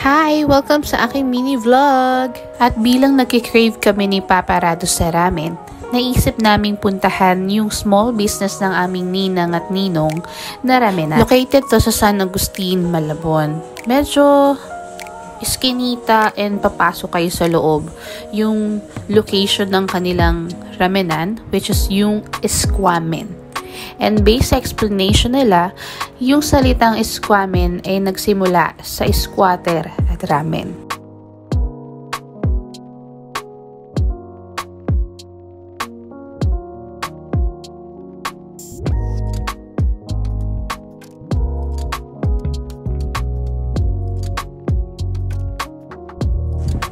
Hi! Welcome sa aking mini vlog! At bilang nagkikrave kami ni Papa Rado sa ramen, naisip naming puntahan yung small business ng aming ninang at ninong na ramenan. Located to sa San Agustin, Malabon. Medyo iskinita and papasok kayo sa loob yung location ng kanilang ramenan which is yung Esquamen. And based sa explanation nila, yung salitang Esquamen ay nagsimula sa squatter at ramen.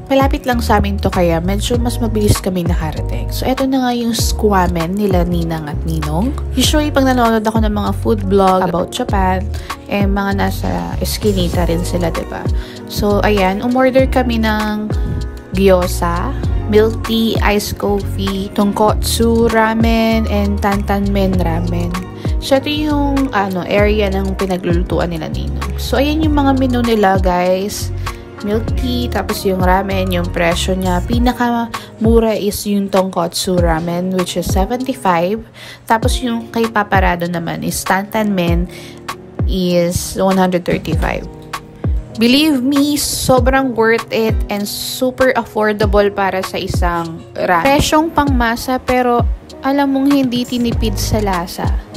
Malapit lang sa amin to kaya medyo mas mabilis kami nakarating. So, eto na nga yung squamen nila Ninang at Ninong. Usually, pag nanonood ako ng mga food blog about Japan, eh, mga nasa eskinita rin sila, ba diba? So, ayan, umorder kami ng gyoza, milk tea, iced coffee, tonkotsu ramen, and tantanmen ramen. So, ito yung ano, area ng pinaglulutuan nila Ninong. So, ayan yung mga menu nila, guys milk tea, tapos yung ramen, yung presyo niya. Pinaka mura is yung tonkotsu ramen, which is 75. Tapos yung kay Paparado naman is Tantan is 135. Believe me, sobrang worth it and super affordable para sa isang ramen. Presyong pangmasa pero alam mong hindi tinipid sa lasa.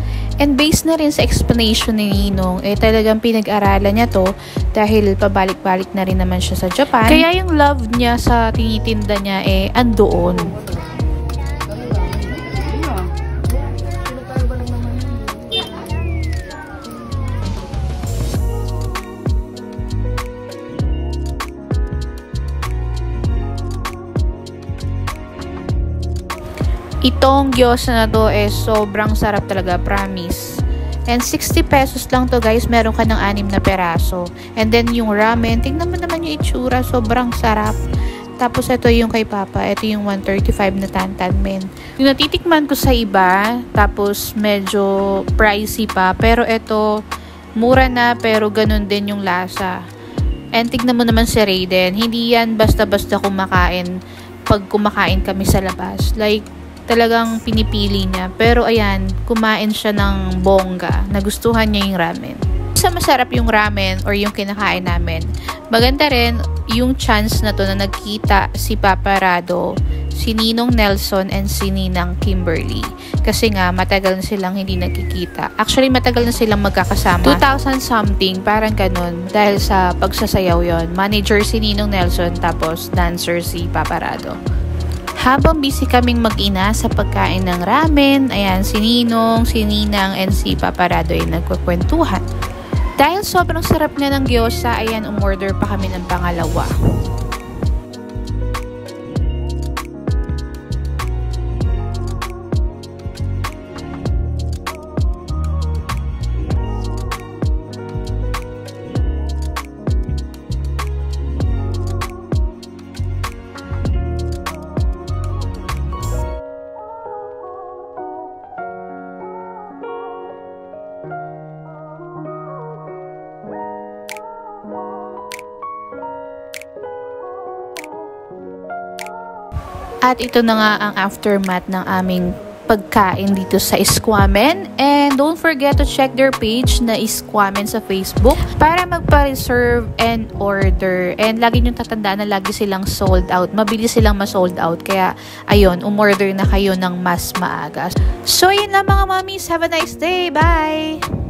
And based na rin sa explanation ni Ninong, eh talagang pinag-aralan niya to dahil pabalik-balik na rin naman siya sa Japan. Kaya yung love niya sa tinitinda niya eh andoon. Itong gyoza na to is sobrang sarap talaga, promise. And 60 pesos lang to guys, meron ka ng anim na peraso. And then yung ramen, tingnan mo naman yung itsura, sobrang sarap. Tapos ito yung kay Papa, ito yung 135 na tantan men. Yung natitikman ko sa iba, tapos medyo pricey pa, pero ito mura na pero ganun din yung lasa. And tignan mo naman si Raiden, hindi yan basta-basta kumakain pag kumakain kami sa labas. Like, talagang pinipili niya. Pero ayan, kumain siya ng bongga. Nagustuhan niya yung ramen. Sa masarap yung ramen or yung kinakain namin, maganda rin yung chance na to na nagkita si Papa Rado, si Ninong Nelson, and si Ninang Kimberly. Kasi nga, matagal na silang hindi nagkikita. Actually, matagal na silang magkakasama. 2000 something, parang ganun. Dahil sa pagsasayaw yon Manager si Ninong Nelson, tapos dancer si Papa Rado. Habang busy kaming mag-ina sa pagkain ng ramen, ayan, si Ninong, si Ninang, and si Paparado ay nagkukwentuhan. Dahil sobrang sarap na ng gyoza, ayan, umorder pa kami ng pangalawa. At ito na nga ang aftermath ng aming pagkain dito sa Isquamen. And don't forget to check their page na Isquamen sa Facebook para magpa-reserve and order. And lagi nyo tatandaan na lagi silang sold out. Mabilis silang ma-sold out. Kaya, ayun, umorder na kayo ng mas maaga. So, yun lang mga mommies. Have a nice day. Bye!